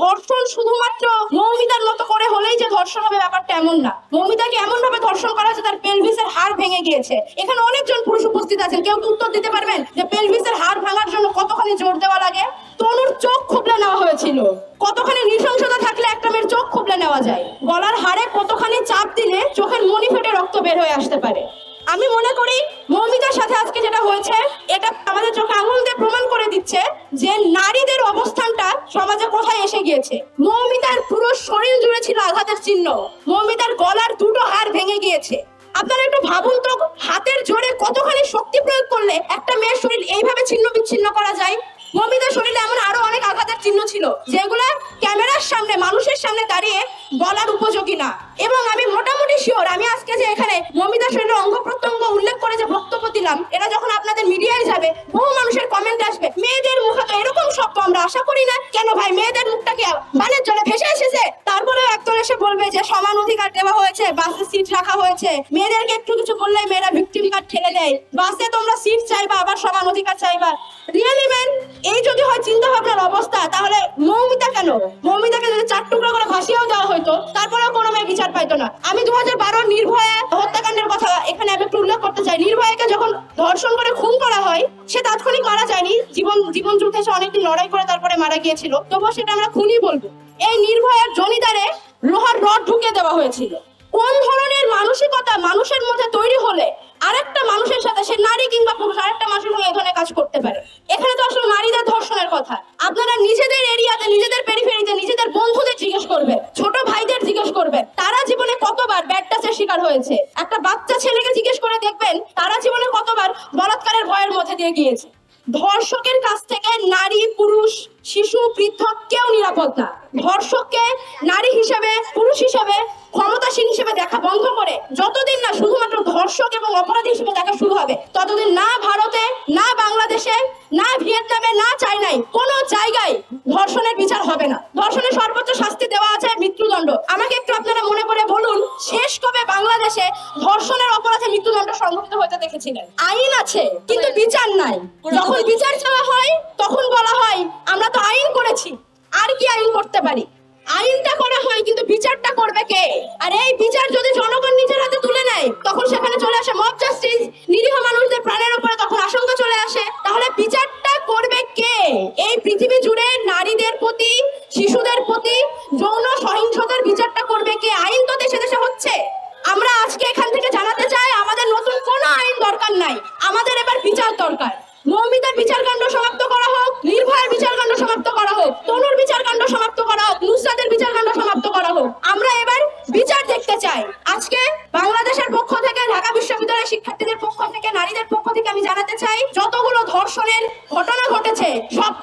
ধর্ষণ শুধুমাত্র মৌমিতার মতো করে হলেই যে ধর্ষণ হবে ব্যাপারটা এমন না। মৌমিতাকে এমন ভাবে ধর্ষণ করা হয়েছে, তার পেলভিসের হাড় ভেঙে গিয়েছে। এখানে অনেকজন পুরুষ উপস্থিত আছেন। কেউ কি উত্তর দিতে পারবেন যে পেলভিসের হাড় ভাঙার জন্য কতখানি জোর দেওয়া লাগে? তনুর চোখ খুবলে নেওয়া হয়েছিল। কতখানি নৃশংসতা থাকলে একটা মেয়ের চোখ খুবলে নেওয়া যায়? গলার হাড়ে কতখানি চাপ দিলে চোখের মনি ফেটে রক্ত বের হয়ে আসতে পারে? আমি মনে করি পুরো শরীর জুড়ে ছিল আঘাতের চিহ্ন। মৌমিতার গলার দুটো হাড় ভেঙে গিয়েছে। আপনারা একটু ভাবুন তো, হাতের জোরে কতখানি শক্তি প্রয়োগ করলে একটা মেয়ের শরীর এইভাবে ছিন্ন বিচ্ছিন্ন করা যায়? মমিতার শরীরে এমন আরও অনেক আঘাতের চিহ্ন ছিল, যেগুলো ক্যামেরার সামনে, মানুষের সামনে দাঁড়িয়ে বলার উপযোগী না। এবং আমি মোটামুটি শিওর আমি আজকে যে এখানে মমিতার শরীরের অঙ্গ প্রত্যঙ্গ উল্লেখ করে যে বক্তব্য দিলাম, এটা যখন আপনাদের মিডিয়ায় যাবে, বহু মানুষের কমেন্ট আসবে, মেয়েদের তো আমরা আশা করি না। কেন ভাই, মেয়েদের মুখটা বানের জলে ভেসে এসেছে? তারপরে একজন এসে বলবে যে সমান অধিকার দেওয়া হয়েছে, বাসে সিট রাখা হয়েছে। মেয়েদেরকে একটু কিছু বললে মেয়েরা ভিকটিম কার্ড ঠেলে দেয়। বাসে তোমরা সিট চাইবা, আবার সমান অধিকার চাইবা। রিয়েলি ম্যান এই যদি হয় চিন্তা ভাবনার অবস্থা, তাহলে মৌমিতা কেন? মৌমিতাকে যদি চার টুকরো করে ভাসিয়েও দেওয়া হয়তো তারপরেও কোনো মেয়ে বিচার পাইতো না। আমি দু হাজার বারো নির্ভয়া হত্যাকাণ্ডের কথা এখানে আমি একটু উল্লেখ করতে চাই নির্ভয়াকে যখন ধর্ষণ করে খুন করা হয়, সে তাৎক্ষণিক মারা যায়নি। জীবন জীবন যুদ্ধে সে অনেকদিন লড়াই করে তারপরে মারা গিয়েছিল। তবুও সেটা আমরা খুনই বলব। এই নির্ভয়ার জনিদারে লোহার রড ঢুকে দেওয়া হয়েছিল। কোন ধরনের মানসিকতা মানুষের মধ্যে তৈরি হলে আরেকটা মানুষের সাথে সে নারী কিংবা পুরুষ, আরেকটা মানুষের সঙ্গে এই ধরনের কাজ করতে পারে এখানে তো আসলে নারীদের ধর্ষণের কথা আপনারা নিজেদের এরিয়াতে নিজেদের পেরিফেরিতে নিজেদের বন্ধুদের জিজ্ঞেস করবে ছোট ভাইদের জিজ্ঞেস করবে তারা জীবনে কতবার ব্যাড টাচের শিকার হয়েছে একটা বাচ্চা ছেলেকে জিজ্ঞেস করে দেখবেন তারা জীবনে কতবার বলাৎকারের ভয়ের মধ্যে দিয়ে গিয়েছে? ধর্ষকের কাছ থেকে নারী, পুরুষ, শিশু, বৃদ্ধ কেউ নিরাপদ না। ধর্ষককে নারী হিসেবে, পুরুষ হিসেবে, ক্ষমতাসীন হিসেবে দেখা বন্ধ করে যতদিন না শুধুমাত্র ধর্ষক এবং অপরাধী হিসেবে দেখা শুরু হবে, ততদিন না ভারতে, না বাংলাদেশে, না ভিয়েতনামে, না চাইনায় কোনো জায়গায় ধর্ষণের বিচার হবে না। ধর্ষণের সর্বোচ্চ শাস্তি দেওয়া আছে মৃত্যুদণ্ড। আমাকে একটু আপনারা বাংলাদেশে ধর্ষণের অপরাধে মৃত্যুদণ্ড সংঘটিত হতে দেখেছিলেন। আইন আছে কিন্তু বিচার নাই। যখন বিচার চাওয়া হয় তখন বলা হয় আমরা তো আইন করেছি আর কি আইন করতে পারি? আইনটা করা হয় কিন্তু বিচারটা করবে কে? আর এই বিচার যদি জনগণ নিজের হাতে তুলে নেয় তখন সেখানে চলে আসে মব জাস্টিস নিরীহ মানুষদের প্রাণের উপরে তখন আশঙ্কা চলে আসে তাহলে বিচারটা করবে কে এই পৃথিবী জুড়ে নারীদের প্রতি শিশুদের প্রতি যৌন সহিংসতার বিচারটা করবে কে আইন তো দেশে দেশে হচ্ছে আমরা আজকে এখান থেকে জানাতে চাই আমাদের নতুন কোনো আইন দরকার নাই আমাদের এবার বিচার দরকার। মৌমিতার বিচারকাণ্ড সমাপ্ত করা হোক, নির্ভয়ের বিচারকাণ্ড সমাপ্ত করা হোক, তনুর বিচারকাণ্ড সমাপ্ত করা হোক, নুসরাতের বিচারকাণ্ড সমাপ্ত করা হোক। আমরা এবার বিচার দেখতে চাই। আজকে বাংলাদেশের পক্ষ থেকে, ঢাকা বিশ্ববিদ্যালয়ের শিক্ষার্থীদের পক্ষ থেকে, নারীদের পক্ষ থেকে আমি জানাতে চাই, যতগুলো ধর্ষণের ঘটনা ঘটেছে, সবগুলো